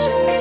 questions.